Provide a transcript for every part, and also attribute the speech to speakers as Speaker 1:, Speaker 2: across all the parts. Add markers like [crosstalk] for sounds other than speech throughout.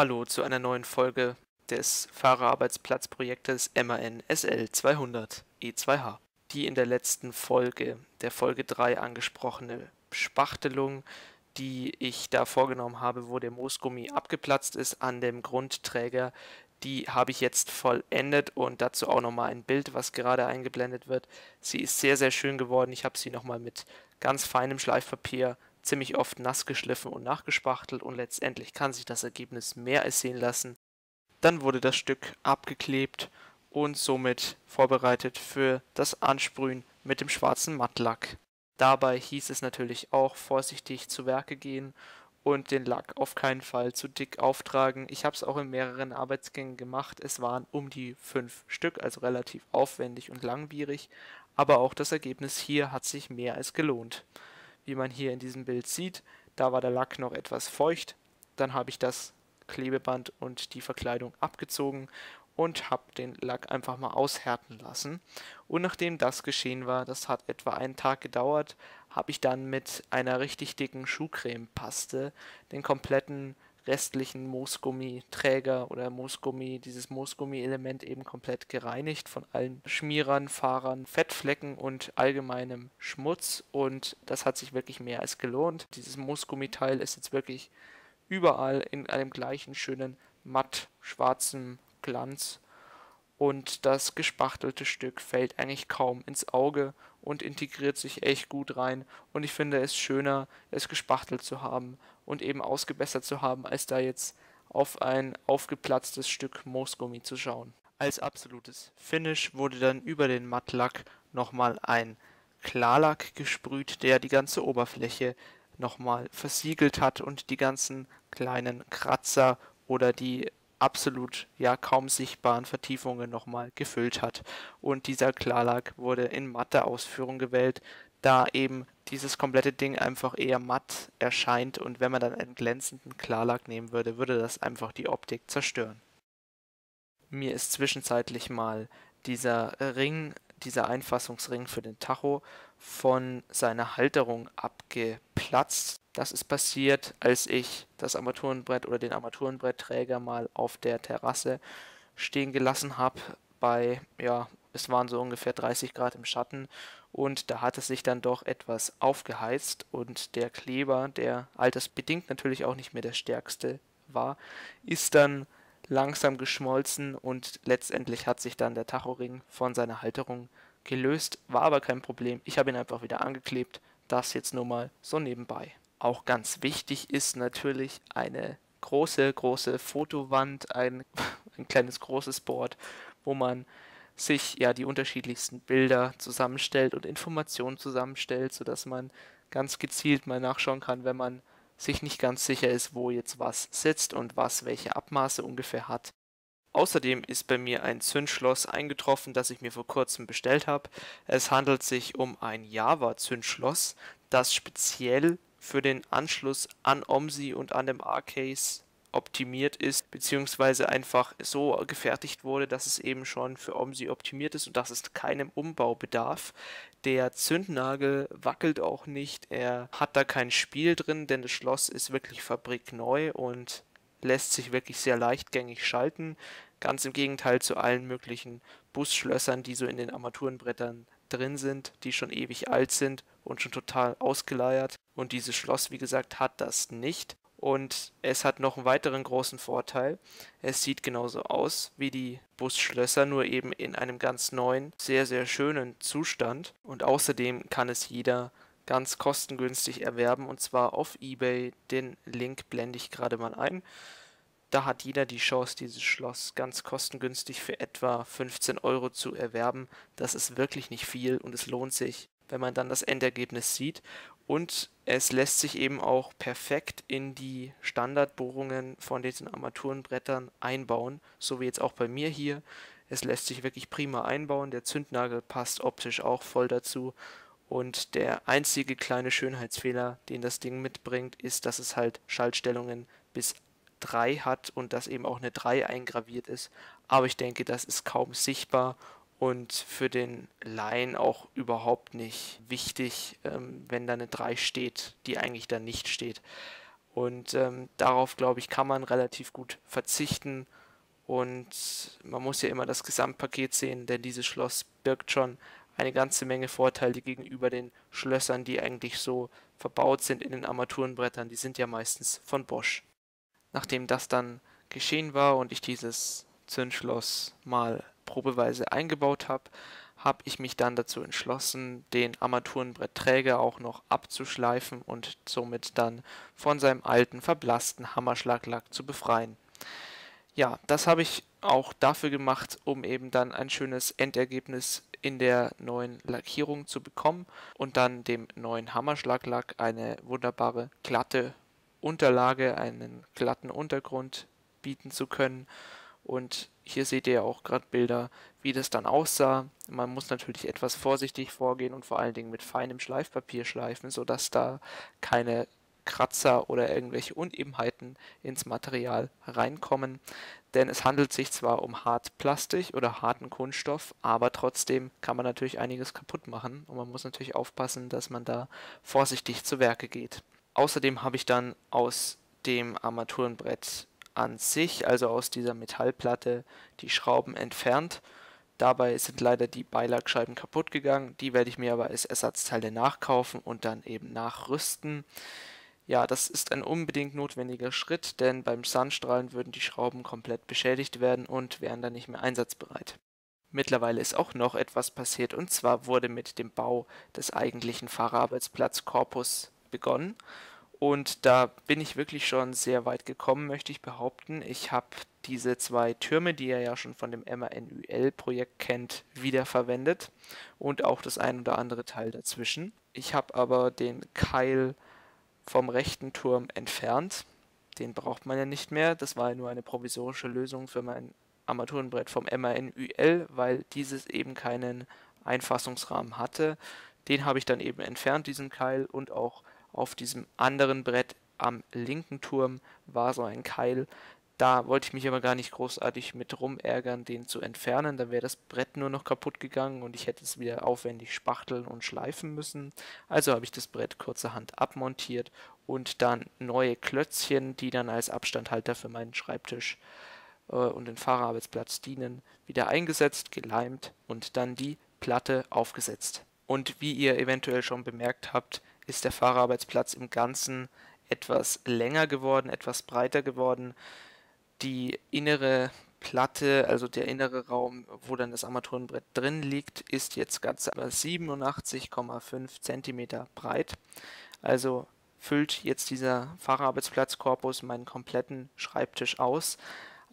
Speaker 1: Hallo zu einer neuen Folge des Fahrerarbeitsplatzprojektes MAN SL 200 E2H. Die in der letzten Folge, der Folge 3 angesprochene Spachtelung, die ich da vorgenommen habe, wo der Moosgummi abgeplatzt ist an dem Grundträger, die habe ich jetzt vollendet und dazu auch nochmal ein Bild, was gerade eingeblendet wird. Sie ist sehr, sehr schön geworden. Ich habe sie nochmal mit ganz feinem Schleifpapier ziemlich oft nass geschliffen und nachgespachtelt und letztendlich kann sich das Ergebnis mehr als sehen lassen. Dann wurde das Stück abgeklebt und somit vorbereitet für das Ansprühen mit dem schwarzen Mattlack. Dabei hieß es natürlich auch vorsichtig zu Werke gehen und den Lack auf keinen Fall zu dick auftragen. Ich habe es auch in mehreren Arbeitsgängen gemacht. Es waren um die fünf Stück, also relativ aufwendig und langwierig, aber auch das Ergebnis hier hat sich mehr als gelohnt wie man hier in diesem Bild sieht. Da war der Lack noch etwas feucht. Dann habe ich das Klebeband und die Verkleidung abgezogen und habe den Lack einfach mal aushärten lassen. Und nachdem das geschehen war, das hat etwa einen Tag gedauert, habe ich dann mit einer richtig dicken Schuhcremepaste den kompletten restlichen Moosgummiträger oder Moosgummi, dieses Moosgummi-Element eben komplett gereinigt von allen Schmierern, Fahrern, Fettflecken und allgemeinem Schmutz. Und das hat sich wirklich mehr als gelohnt. Dieses Moosgummiteil ist jetzt wirklich überall in einem gleichen schönen matt schwarzen Glanz. Und das gespachtelte Stück fällt eigentlich kaum ins Auge und integriert sich echt gut rein. Und ich finde es schöner, es gespachtelt zu haben und eben ausgebessert zu haben, als da jetzt auf ein aufgeplatztes Stück Moosgummi zu schauen. Als absolutes Finish wurde dann über den Mattlack nochmal ein Klarlack gesprüht, der die ganze Oberfläche nochmal versiegelt hat und die ganzen kleinen Kratzer oder die absolut ja kaum sichtbaren Vertiefungen nochmal gefüllt hat. Und dieser Klarlack wurde in matter Ausführung gewählt, da eben dieses komplette Ding einfach eher matt erscheint und wenn man dann einen glänzenden Klarlack nehmen würde, würde das einfach die Optik zerstören. Mir ist zwischenzeitlich mal dieser Ring, dieser Einfassungsring für den Tacho von seiner Halterung abgeplatzt. Das ist passiert, als ich das Armaturenbrett oder den Armaturenbrettträger mal auf der Terrasse stehen gelassen habe bei ja, es waren so ungefähr 30 Grad im Schatten und da hat es sich dann doch etwas aufgeheizt und der Kleber, der altersbedingt natürlich auch nicht mehr der stärkste war, ist dann langsam geschmolzen und letztendlich hat sich dann der Tachoring von seiner Halterung gelöst, war aber kein Problem. Ich habe ihn einfach wieder angeklebt. Das jetzt nur mal so nebenbei. Auch ganz wichtig ist natürlich eine große, große Fotowand, ein, [laughs] ein kleines großes Board, wo man sich ja die unterschiedlichsten Bilder zusammenstellt und Informationen zusammenstellt, sodass man ganz gezielt mal nachschauen kann, wenn man sich nicht ganz sicher ist, wo jetzt was sitzt und was welche Abmaße ungefähr hat. Außerdem ist bei mir ein Zündschloss eingetroffen, das ich mir vor kurzem bestellt habe. Es handelt sich um ein Java-Zündschloss, das speziell für den Anschluss an OMSI und an dem R-Case optimiert ist, beziehungsweise einfach so gefertigt wurde, dass es eben schon für OMSI optimiert ist und dass es keinem Umbau bedarf. Der Zündnagel wackelt auch nicht, er hat da kein Spiel drin, denn das Schloss ist wirklich fabrikneu und lässt sich wirklich sehr leichtgängig schalten. Ganz im Gegenteil zu allen möglichen Busschlössern, die so in den Armaturenbrettern drin sind, die schon ewig alt sind und schon total ausgeleiert. Und dieses Schloss, wie gesagt, hat das nicht. Und es hat noch einen weiteren großen Vorteil. Es sieht genauso aus wie die Busschlösser, nur eben in einem ganz neuen, sehr, sehr schönen Zustand. Und außerdem kann es jeder ganz kostengünstig erwerben und zwar auf eBay. Den Link blende ich gerade mal ein. Da hat jeder die Chance, dieses Schloss ganz kostengünstig für etwa 15 Euro zu erwerben. Das ist wirklich nicht viel und es lohnt sich, wenn man dann das Endergebnis sieht. Und es lässt sich eben auch perfekt in die Standardbohrungen von diesen Armaturenbrettern einbauen, so wie jetzt auch bei mir hier. Es lässt sich wirklich prima einbauen, der Zündnagel passt optisch auch voll dazu und der einzige kleine Schönheitsfehler, den das Ding mitbringt, ist, dass es halt Schaltstellungen bis 3 hat und dass eben auch eine 3 eingraviert ist. Aber ich denke, das ist kaum sichtbar und für den Laien auch überhaupt nicht wichtig, ähm, wenn da eine 3 steht, die eigentlich da nicht steht. Und ähm, darauf, glaube ich, kann man relativ gut verzichten. Und man muss ja immer das Gesamtpaket sehen, denn dieses Schloss birgt schon eine ganze Menge Vorteile gegenüber den Schlössern, die eigentlich so verbaut sind in den Armaturenbrettern. Die sind ja meistens von Bosch. Nachdem das dann geschehen war und ich dieses Zündschloss mal probeweise eingebaut habe, habe ich mich dann dazu entschlossen, den Armaturenbrettträger auch noch abzuschleifen und somit dann von seinem alten verblassten Hammerschlaglack zu befreien. Ja, das habe ich auch dafür gemacht, um eben dann ein schönes Endergebnis in der neuen Lackierung zu bekommen und dann dem neuen Hammerschlaglack eine wunderbare glatte Unterlage, einen glatten Untergrund bieten zu können. Und hier seht ihr auch gerade Bilder, wie das dann aussah. Man muss natürlich etwas vorsichtig vorgehen und vor allen Dingen mit feinem Schleifpapier schleifen, sodass da keine Kratzer oder irgendwelche Unebenheiten ins Material reinkommen. Denn es handelt sich zwar um Hartplastik oder harten Kunststoff, aber trotzdem kann man natürlich einiges kaputt machen und man muss natürlich aufpassen, dass man da vorsichtig zu Werke geht. Außerdem habe ich dann aus dem Armaturenbrett an sich, also aus dieser Metallplatte, die Schrauben entfernt. Dabei sind leider die Beilagscheiben kaputt gegangen. Die werde ich mir aber als Ersatzteile nachkaufen und dann eben nachrüsten. Ja, das ist ein unbedingt notwendiger Schritt, denn beim Sandstrahlen würden die Schrauben komplett beschädigt werden und wären dann nicht mehr einsatzbereit. Mittlerweile ist auch noch etwas passiert und zwar wurde mit dem Bau des eigentlichen Fahrerarbeitsplatzkorpus begonnen und da bin ich wirklich schon sehr weit gekommen, möchte ich behaupten. Ich habe diese zwei Türme, die ihr ja schon von dem MANUL-Projekt kennt, wiederverwendet und auch das ein oder andere Teil dazwischen. Ich habe aber den Keil vom rechten Turm entfernt. Den braucht man ja nicht mehr. Das war ja nur eine provisorische Lösung für mein Armaturenbrett vom MANUL, weil dieses eben keinen Einfassungsrahmen hatte. Den habe ich dann eben entfernt, diesen Keil, und auch auf diesem anderen Brett am linken Turm war so ein Keil. Da wollte ich mich aber gar nicht großartig mit rumärgern, den zu entfernen. Da wäre das Brett nur noch kaputt gegangen und ich hätte es wieder aufwendig spachteln und schleifen müssen. Also habe ich das Brett kurzerhand abmontiert und dann neue Klötzchen, die dann als Abstandhalter für meinen Schreibtisch äh, und den Fahrerarbeitsplatz dienen, wieder eingesetzt, geleimt und dann die Platte aufgesetzt. Und wie ihr eventuell schon bemerkt habt, ist der Fahrerarbeitsplatz im Ganzen etwas länger geworden, etwas breiter geworden. Die innere Platte, also der innere Raum, wo dann das Armaturenbrett drin liegt, ist jetzt ganze 87,5 cm breit. Also füllt jetzt dieser Fahrerarbeitsplatzkorpus meinen kompletten Schreibtisch aus.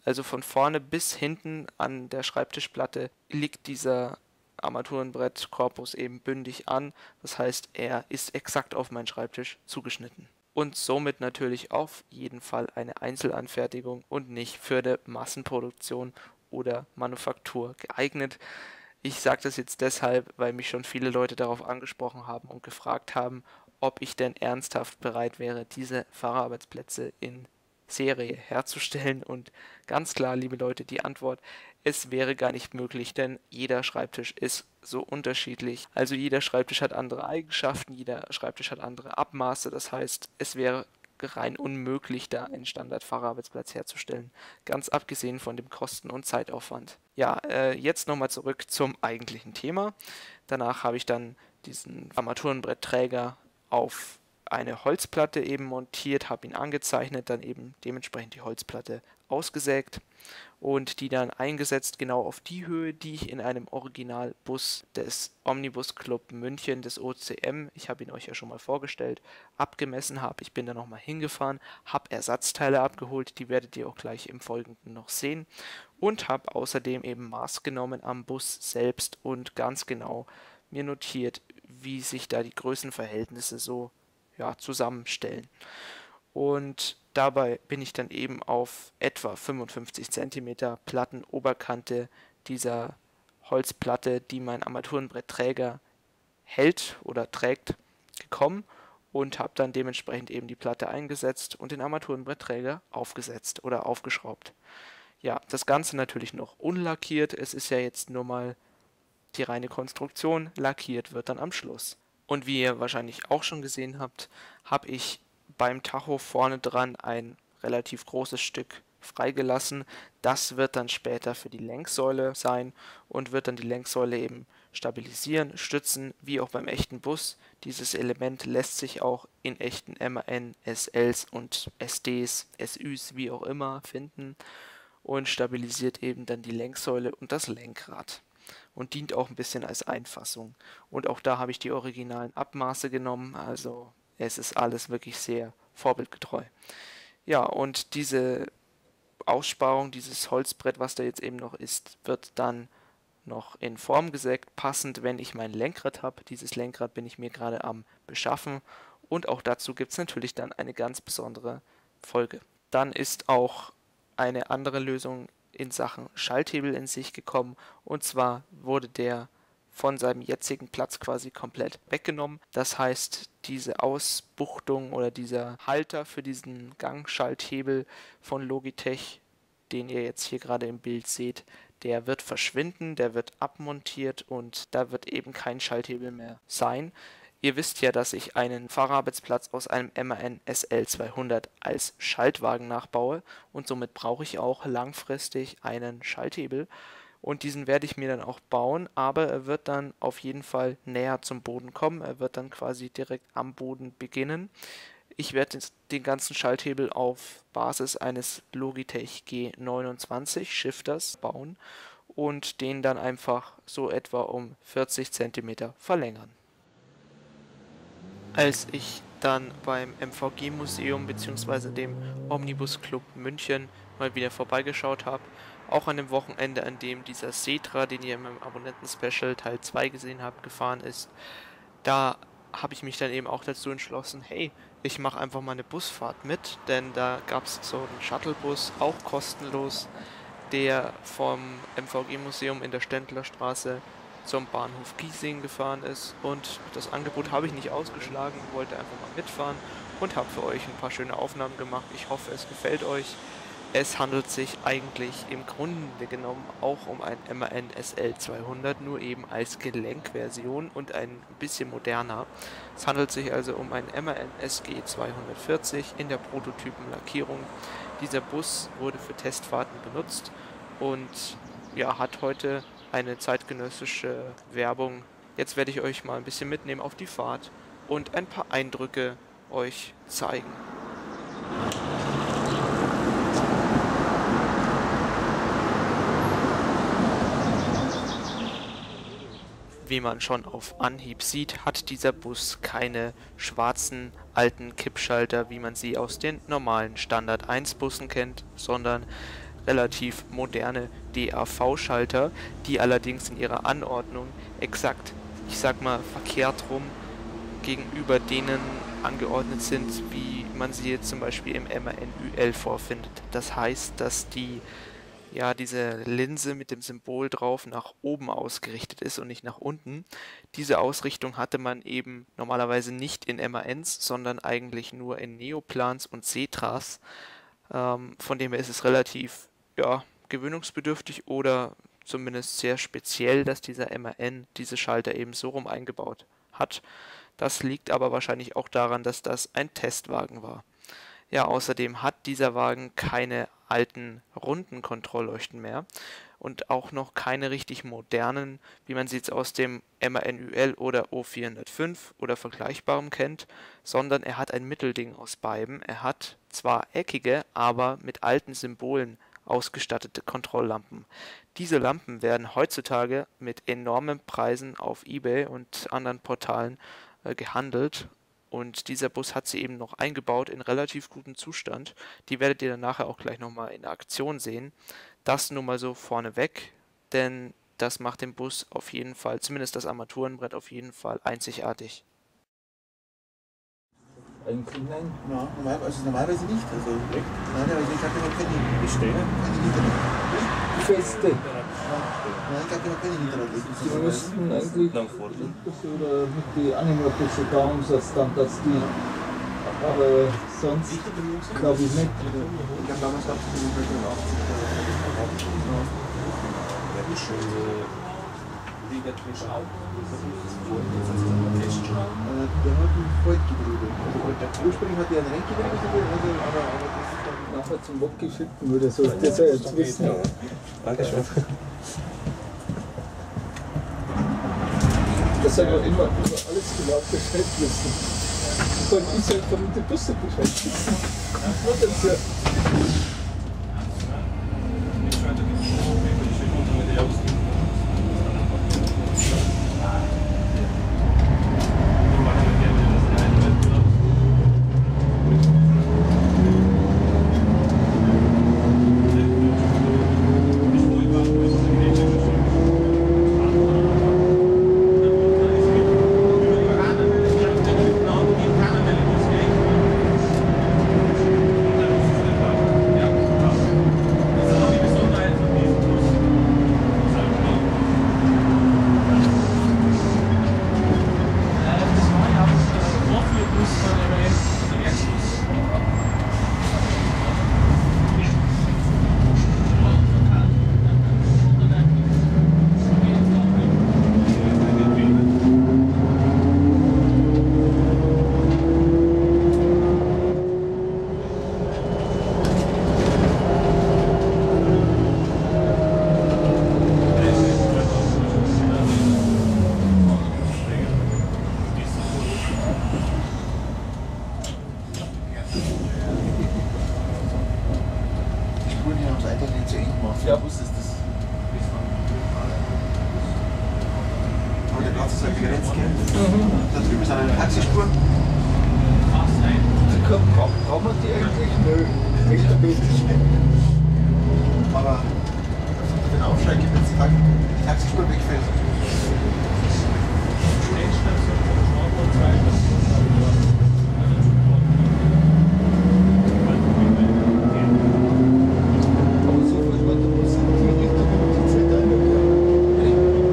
Speaker 1: Also von vorne bis hinten an der Schreibtischplatte liegt dieser Armaturenbrett-Korpus eben bündig an. Das heißt, er ist exakt auf meinen Schreibtisch zugeschnitten. Und somit natürlich auf jeden Fall eine Einzelanfertigung und nicht für die Massenproduktion oder Manufaktur geeignet. Ich sage das jetzt deshalb, weil mich schon viele Leute darauf angesprochen haben und gefragt haben, ob ich denn ernsthaft bereit wäre, diese Fahrerarbeitsplätze in Serie herzustellen. Und ganz klar, liebe Leute, die Antwort es wäre gar nicht möglich, denn jeder Schreibtisch ist so unterschiedlich. Also jeder Schreibtisch hat andere Eigenschaften, jeder Schreibtisch hat andere Abmaße. Das heißt, es wäre rein unmöglich, da einen Standard-Fahrerarbeitsplatz herzustellen. Ganz abgesehen von dem Kosten- und Zeitaufwand. Ja, äh, jetzt nochmal zurück zum eigentlichen Thema. Danach habe ich dann diesen Armaturenbrettträger auf eine Holzplatte eben montiert, habe ihn angezeichnet, dann eben dementsprechend die Holzplatte ausgesägt und die dann eingesetzt genau auf die Höhe, die ich in einem Originalbus des Omnibus Club München des OCM, ich habe ihn euch ja schon mal vorgestellt, abgemessen habe. Ich bin da nochmal hingefahren, habe Ersatzteile abgeholt, die werdet ihr auch gleich im Folgenden noch sehen und habe außerdem eben Maß genommen am Bus selbst und ganz genau mir notiert, wie sich da die Größenverhältnisse so ja, zusammenstellen. Und dabei bin ich dann eben auf etwa 55 cm Plattenoberkante dieser Holzplatte, die mein Armaturenbrettträger hält oder trägt, gekommen und habe dann dementsprechend eben die Platte eingesetzt und den Armaturenbrettträger aufgesetzt oder aufgeschraubt. Ja, das Ganze natürlich noch unlackiert. Es ist ja jetzt nur mal die reine Konstruktion. Lackiert wird dann am Schluss. Und wie ihr wahrscheinlich auch schon gesehen habt, habe ich beim Tacho vorne dran ein relativ großes Stück freigelassen. Das wird dann später für die Lenksäule sein und wird dann die Lenksäule eben stabilisieren, stützen, wie auch beim echten Bus. Dieses Element lässt sich auch in echten MAN, SLs und SDs, SÜs, wie auch immer finden und stabilisiert eben dann die Lenksäule und das Lenkrad und dient auch ein bisschen als Einfassung. Und auch da habe ich die originalen Abmaße genommen, also es ist alles wirklich sehr vorbildgetreu. Ja, und diese Aussparung, dieses Holzbrett, was da jetzt eben noch ist, wird dann noch in Form gesägt, passend, wenn ich mein Lenkrad habe. Dieses Lenkrad bin ich mir gerade am beschaffen und auch dazu gibt es natürlich dann eine ganz besondere Folge. Dann ist auch eine andere Lösung in Sachen Schalthebel in sich gekommen und zwar wurde der von seinem jetzigen Platz quasi komplett weggenommen. Das heißt, diese Ausbuchtung oder dieser Halter für diesen Gangschalthebel von Logitech, den ihr jetzt hier gerade im Bild seht, der wird verschwinden, der wird abmontiert und da wird eben kein Schalthebel mehr sein. Ihr wisst ja, dass ich einen Fahrerarbeitsplatz aus einem MAN SL200 als Schaltwagen nachbaue und somit brauche ich auch langfristig einen Schalthebel und diesen werde ich mir dann auch bauen, aber er wird dann auf jeden Fall näher zum Boden kommen. Er wird dann quasi direkt am Boden beginnen. Ich werde den ganzen Schalthebel auf Basis eines Logitech G29 Shifters bauen und den dann einfach so etwa um 40 cm verlängern. Als ich dann beim MVG Museum bzw. dem Omnibus Club München mal wieder vorbeigeschaut habe, auch an dem Wochenende, an dem dieser Cetra, den ihr meinem Abonnenten-Special Teil 2 gesehen habt, gefahren ist, da habe ich mich dann eben auch dazu entschlossen, hey, ich mache einfach mal eine Busfahrt mit, denn da gab es so einen Shuttlebus, auch kostenlos, der vom MVG-Museum in der Ständlerstraße zum Bahnhof Giesing gefahren ist und das Angebot habe ich nicht ausgeschlagen, wollte einfach mal mitfahren und habe für euch ein paar schöne Aufnahmen gemacht. Ich hoffe, es gefällt euch. Es handelt sich eigentlich im Grunde genommen auch um ein MAN SL200, nur eben als Gelenkversion und ein bisschen moderner. Es handelt sich also um ein MAN SG240 in der Prototypenlackierung. Dieser Bus wurde für Testfahrten benutzt und ja, hat heute eine zeitgenössische Werbung. Jetzt werde ich euch mal ein bisschen mitnehmen auf die Fahrt und ein paar Eindrücke euch zeigen. Wie man schon auf Anhieb sieht, hat dieser Bus keine schwarzen alten Kippschalter, wie man sie aus den normalen Standard 1 Bussen kennt, sondern relativ moderne DAV-Schalter, die allerdings in ihrer Anordnung exakt, ich sag mal verkehrt rum, gegenüber denen angeordnet sind, wie man sie jetzt zum Beispiel im MAN-UL vorfindet. Das heißt, dass die ja diese Linse mit dem Symbol drauf nach oben ausgerichtet ist und nicht nach unten. Diese Ausrichtung hatte man eben normalerweise nicht in MANs, sondern eigentlich nur in Neoplans und Cetras. Ähm, von dem her ist es relativ ja, gewöhnungsbedürftig oder zumindest sehr speziell, dass dieser MAN diese Schalter eben so rum eingebaut hat. Das liegt aber wahrscheinlich auch daran, dass das ein Testwagen war. Ja, außerdem hat dieser Wagen keine alten runden Kontrollleuchten mehr und auch noch keine richtig modernen, wie man sie jetzt aus dem MANUL oder O405 oder vergleichbarem kennt, sondern er hat ein Mittelding aus beiden. Er hat zwar eckige, aber mit alten Symbolen ausgestattete Kontrolllampen. Diese Lampen werden heutzutage mit enormen Preisen auf eBay und anderen Portalen äh, gehandelt und dieser Bus hat sie eben noch eingebaut in relativ gutem Zustand. Die werdet ihr dann nachher auch gleich nochmal in Aktion sehen. Das nur mal so vorneweg, denn das macht den Bus auf jeden Fall, zumindest das Armaturenbrett auf jeden Fall einzigartig.
Speaker 2: Eigentlich nein. Ja, normal, also normalerweise nicht. Also, nein, also ich hatte noch keine Bestelle, keine.
Speaker 3: Feste. Die müssten eigentlich die Animabusse da umsetzen, dass die. Aber sonst glaube ich nicht.
Speaker 2: Ich glaube, damals gab es die 85.
Speaker 4: Liga frisch auf.
Speaker 2: Der hat ein Voltgetriebe. Also Ursprünglich hat die einen drin, also, aber, das ist dann.
Speaker 3: Nachher zum Wok schicken oder so. Das soll jetzt wissen.
Speaker 2: Ja. Dankeschön.
Speaker 3: Das soll man immer über alles genau Bescheid wissen. Und ich soll von den Busse Bescheid wissen. Das ja.
Speaker 2: Die Spuren hier haben es einfach nicht zu eng gemacht.
Speaker 3: Ja.
Speaker 2: Was ist das? Aber der Platz ist halt begrenzt, gell? Da drüben sind eine Taxispuren.
Speaker 3: Die kann, man die eigentlich? Nö. Echt ein bisschen.
Speaker 2: Aber den Aufsteig gibt es die, Ta die Taxispur wegfällt.
Speaker 3: Aber so viel man da muss in die Richtung um die Zeit einmal.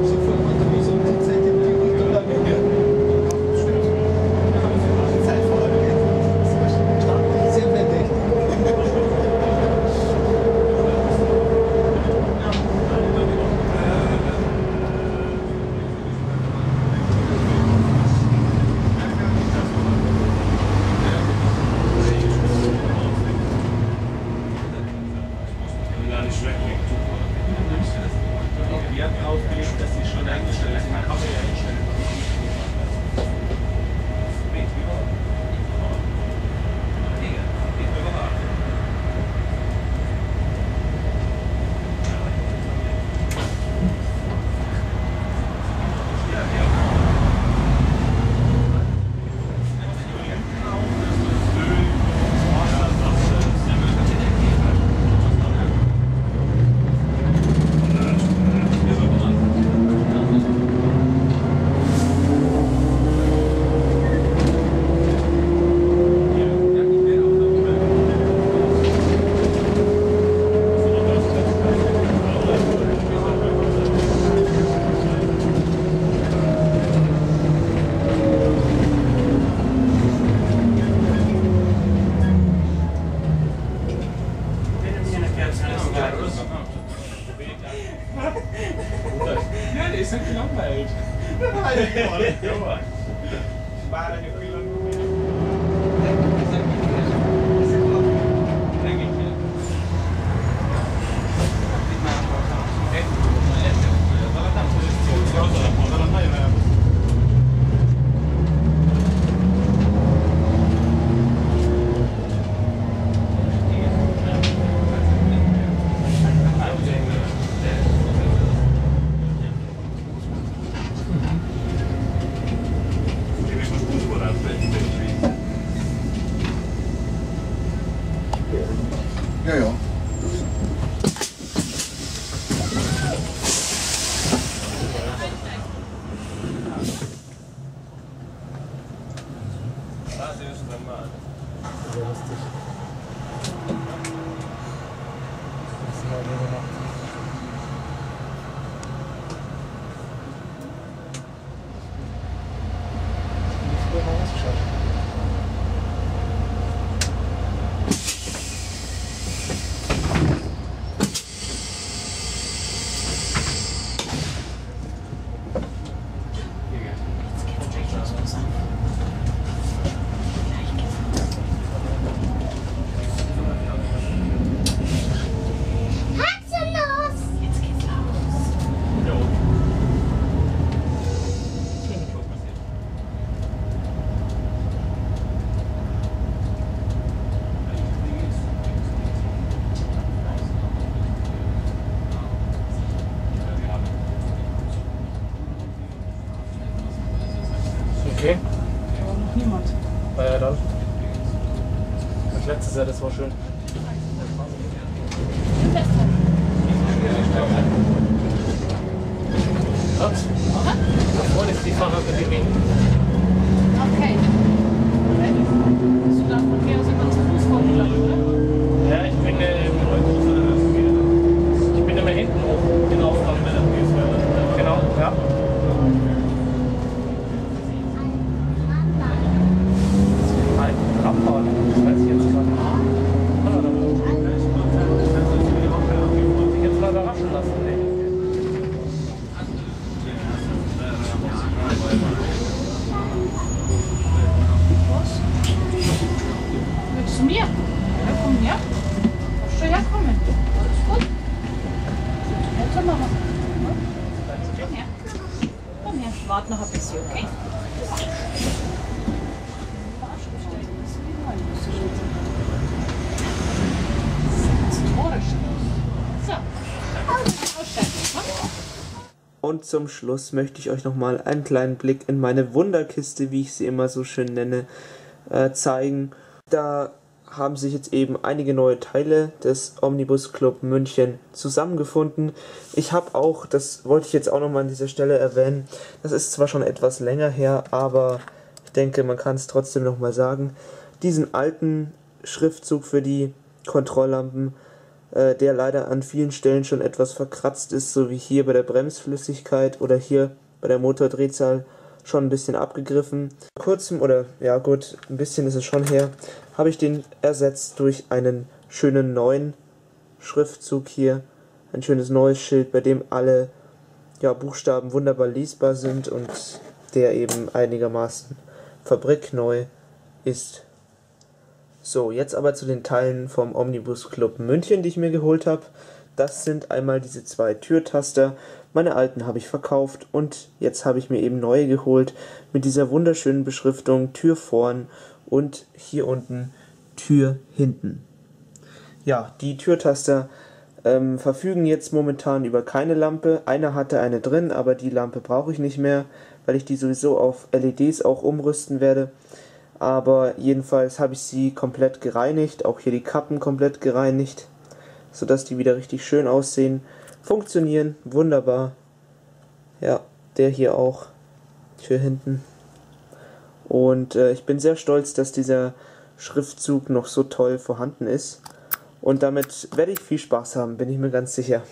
Speaker 3: So viel man da muss um die Zeit in die Richtung einmal.
Speaker 2: Die Zeit vorher geht. Das ist wahrscheinlich
Speaker 3: Sehr verdächtig.
Speaker 4: Wert aufgelegt, dass sie schon eingestellt sind. Kann man ja einstellen. Ja, die ist halt gelangweilt.
Speaker 2: Ja, совершенно нормально. Зарастешь.
Speaker 4: Снова Äh, dann. Das letzte Jahr, das war schön. Ups. Da vorne ist die Fahrradakademie.
Speaker 5: Okay. Bist du dann von hier aus immer zu Fuß vorgelaufen, oder?
Speaker 4: Ja, ich bin äh, Ich bin immer hinten hoch hinaufgegangen bei der. Genau, ja. Ein Trambahn. Das weiß ich jetzt gerade. Ah, da muss ich jetzt mal überraschen lassen. Nee.
Speaker 5: Willst du mir? Ja, komm her. Darfst du herkommen? Alles gut? Ja, zur Mama. Komm her. Komm her, ich warte noch ein bisschen, okay?
Speaker 1: Und zum Schluss möchte ich euch nochmal einen kleinen Blick in meine Wunderkiste, wie ich sie immer so schön nenne, äh, zeigen. Da haben sich jetzt eben einige neue Teile des Omnibus Club München zusammengefunden. Ich habe auch, das wollte ich jetzt auch nochmal an dieser Stelle erwähnen, das ist zwar schon etwas länger her, aber ich denke, man kann es trotzdem nochmal sagen, diesen alten Schriftzug für die Kontrolllampen, äh, der leider an vielen Stellen schon etwas verkratzt ist, so wie hier bei der Bremsflüssigkeit oder hier bei der Motordrehzahl schon ein bisschen abgegriffen. Kurzem, oder ja gut, ein bisschen ist es schon her, habe ich den ersetzt durch einen schönen neuen Schriftzug hier. Ein schönes neues Schild, bei dem alle ja, Buchstaben wunderbar lesbar sind und der eben einigermaßen fabrikneu ist. So, jetzt aber zu den Teilen vom Omnibus Club München, die ich mir geholt habe. Das sind einmal diese zwei Türtaster. Meine alten habe ich verkauft und jetzt habe ich mir eben neue geholt mit dieser wunderschönen Beschriftung Tür vorn und hier unten Tür hinten. Ja, die Türtaster ähm, verfügen jetzt momentan über keine Lampe. Einer hatte eine drin, aber die Lampe brauche ich nicht mehr, weil ich die sowieso auf LEDs auch umrüsten werde. Aber jedenfalls habe ich sie komplett gereinigt, auch hier die Kappen komplett gereinigt, sodass die wieder richtig schön aussehen. Funktionieren, wunderbar. Ja, der hier auch. Tür hinten. Und äh, ich bin sehr stolz, dass dieser Schriftzug noch so toll vorhanden ist. Und damit werde ich viel Spaß haben, bin ich mir ganz sicher.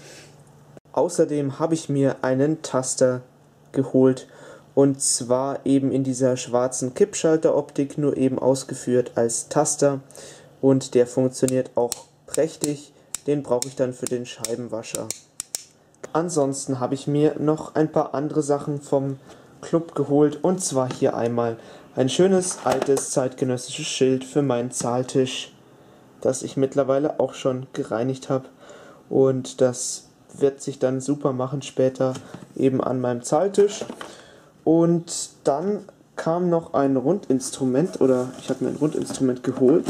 Speaker 1: Außerdem habe ich mir einen Taster geholt und zwar eben in dieser schwarzen Kippschalteroptik, nur eben ausgeführt als Taster und der funktioniert auch prächtig. Den brauche ich dann für den Scheibenwascher. Ansonsten habe ich mir noch ein paar andere Sachen vom Club geholt und zwar hier einmal ein schönes altes zeitgenössisches Schild für meinen Zahltisch, das ich mittlerweile auch schon gereinigt habe und das wird sich dann super machen später eben an meinem Zahltisch. Und dann kam noch ein Rundinstrument oder ich habe mir ein Rundinstrument geholt.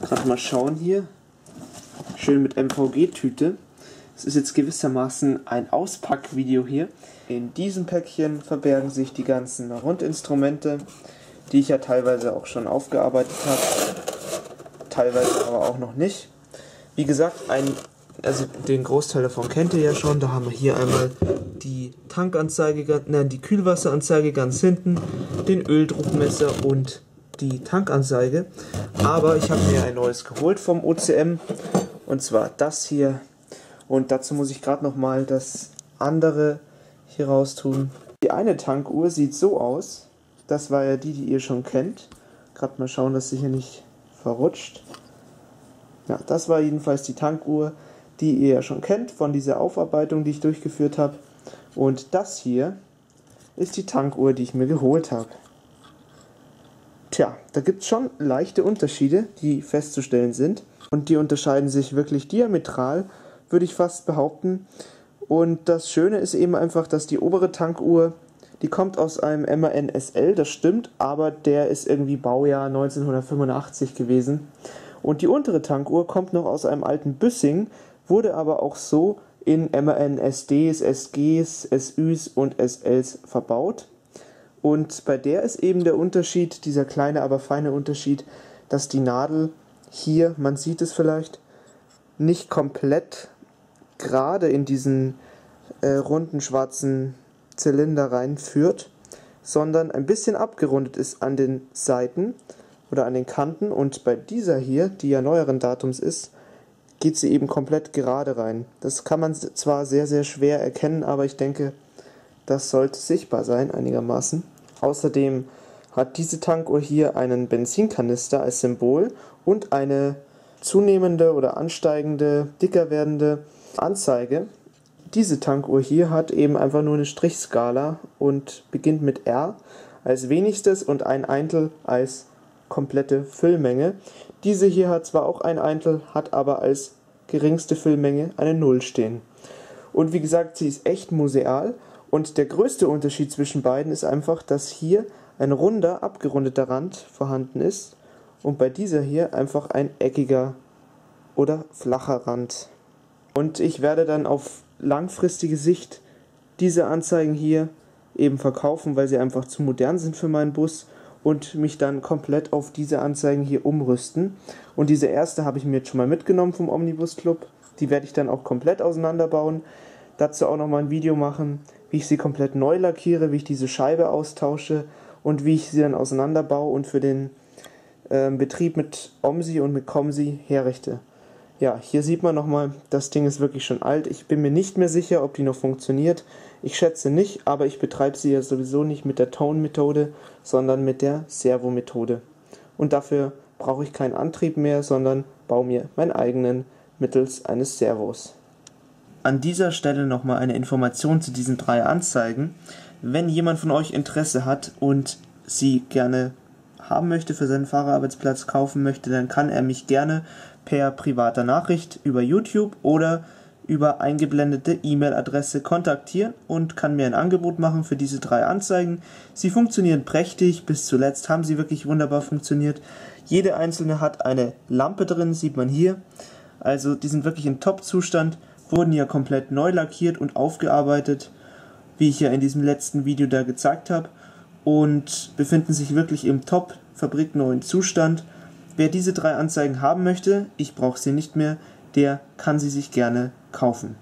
Speaker 1: Gerade mal schauen hier. Schön mit MVG-Tüte. Es ist jetzt gewissermaßen ein Auspackvideo hier. In diesem Päckchen verbergen sich die ganzen Rundinstrumente, die ich ja teilweise auch schon aufgearbeitet habe, teilweise aber auch noch nicht. Wie gesagt, ein, also den Großteil davon kennt ihr ja schon. Da haben wir hier einmal die Tankanzeige, nein, die Kühlwasseranzeige ganz hinten, den Öldruckmesser und die Tankanzeige. Aber ich habe mir ein neues geholt vom OCM und zwar das hier. Und dazu muss ich gerade noch mal das andere hier raus tun. Die eine Tankuhr sieht so aus. Das war ja die, die ihr schon kennt. Gerade mal schauen, dass sie hier nicht verrutscht. Ja, das war jedenfalls die Tankuhr, die ihr ja schon kennt von dieser Aufarbeitung, die ich durchgeführt habe. Und das hier ist die Tankuhr, die ich mir geholt habe. Tja, da gibt es schon leichte Unterschiede, die festzustellen sind. Und die unterscheiden sich wirklich diametral, würde ich fast behaupten. Und das Schöne ist eben einfach, dass die obere Tankuhr, die kommt aus einem MAN SL, das stimmt, aber der ist irgendwie Baujahr 1985 gewesen. Und die untere Tankuhr kommt noch aus einem alten Büssing, wurde aber auch so in MAN SDs, SGs, SÜs und SLs verbaut. Und bei der ist eben der Unterschied, dieser kleine, aber feine Unterschied, dass die Nadel hier, man sieht es vielleicht, nicht komplett gerade in diesen äh, runden schwarzen Zylinder reinführt, sondern ein bisschen abgerundet ist an den Seiten oder an den Kanten. Und bei dieser hier, die ja neueren Datums ist, geht sie eben komplett gerade rein. Das kann man zwar sehr, sehr schwer erkennen, aber ich denke, das sollte sichtbar sein einigermaßen. Außerdem hat diese Tankuhr hier einen Benzinkanister als Symbol und eine zunehmende oder ansteigende, dicker werdende Anzeige. Diese Tankuhr hier hat eben einfach nur eine Strichskala und beginnt mit R als wenigstes und ein Eintel als komplette Füllmenge. Diese hier hat zwar auch ein Eintel, hat aber als geringste Füllmenge eine Null stehen. Und wie gesagt, sie ist echt museal und der größte Unterschied zwischen beiden ist einfach, dass hier ein runder, abgerundeter Rand vorhanden ist und bei dieser hier einfach ein eckiger oder flacher Rand. Und ich werde dann auf langfristige Sicht diese Anzeigen hier eben verkaufen, weil sie einfach zu modern sind für meinen Bus und mich dann komplett auf diese Anzeigen hier umrüsten. Und diese erste habe ich mir jetzt schon mal mitgenommen vom Omnibus Club. Die werde ich dann auch komplett auseinanderbauen. Dazu auch nochmal ein Video machen, wie ich sie komplett neu lackiere, wie ich diese Scheibe austausche und wie ich sie dann auseinanderbaue und für den äh, Betrieb mit OMSI und mit COMSI herrichte. Ja, hier sieht man nochmal, das Ding ist wirklich schon alt. Ich bin mir nicht mehr sicher, ob die noch funktioniert. Ich schätze nicht, aber ich betreibe sie ja sowieso nicht mit der Tone-Methode, sondern mit der Servo-Methode. Und dafür brauche ich keinen Antrieb mehr, sondern baue mir meinen eigenen mittels eines Servos. An dieser Stelle nochmal eine Information zu diesen drei Anzeigen. Wenn jemand von euch Interesse hat und sie gerne haben möchte für seinen Fahrerarbeitsplatz kaufen möchte, dann kann er mich gerne per privater Nachricht über YouTube oder über eingeblendete E-Mail-Adresse kontaktieren und kann mir ein Angebot machen für diese drei Anzeigen. Sie funktionieren prächtig, bis zuletzt haben sie wirklich wunderbar funktioniert. Jede einzelne hat eine Lampe drin, sieht man hier. Also die sind wirklich in Top-Zustand, wurden ja komplett neu lackiert und aufgearbeitet, wie ich ja in diesem letzten Video da gezeigt habe und befinden sich wirklich im top fabrikneuen Zustand. Wer diese drei Anzeigen haben möchte, ich brauche sie nicht mehr, der kann sie sich gerne kaufen.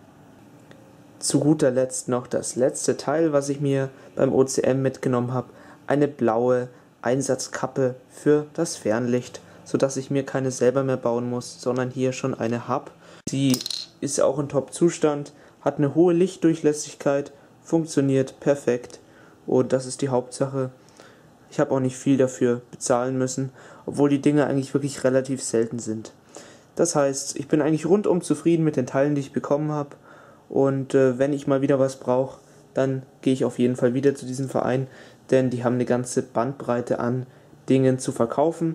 Speaker 1: Zu guter Letzt noch das letzte Teil, was ich mir beim OCM mitgenommen habe, eine blaue Einsatzkappe für das Fernlicht, sodass ich mir keine selber mehr bauen muss, sondern hier schon eine habe. Sie ist auch in Top-Zustand, hat eine hohe Lichtdurchlässigkeit, funktioniert perfekt und das ist die Hauptsache. Ich habe auch nicht viel dafür bezahlen müssen, obwohl die Dinge eigentlich wirklich relativ selten sind. Das heißt, ich bin eigentlich rundum zufrieden mit den Teilen, die ich bekommen habe. Und äh, wenn ich mal wieder was brauche, dann gehe ich auf jeden Fall wieder zu diesem Verein, denn die haben eine ganze Bandbreite an Dingen zu verkaufen.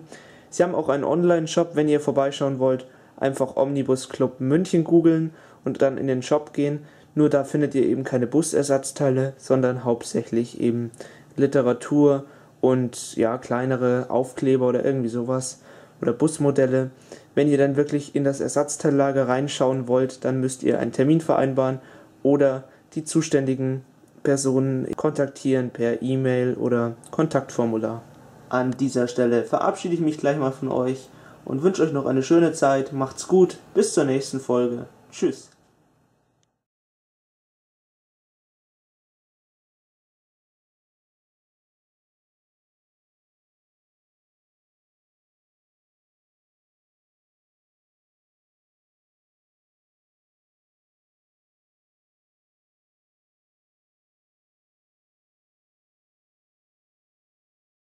Speaker 1: Sie haben auch einen Online-Shop, wenn ihr vorbeischauen wollt. Einfach Omnibus Club München googeln und dann in den Shop gehen. Nur da findet ihr eben keine Busersatzteile, sondern hauptsächlich eben Literatur und ja, kleinere Aufkleber oder irgendwie sowas oder Busmodelle. Wenn ihr dann wirklich in das Ersatzteillager reinschauen wollt, dann müsst ihr einen Termin vereinbaren oder die zuständigen Personen kontaktieren per E-Mail oder Kontaktformular. An dieser Stelle verabschiede ich mich gleich mal von euch und wünsche euch noch eine schöne Zeit. Macht's gut, bis zur nächsten Folge. Tschüss.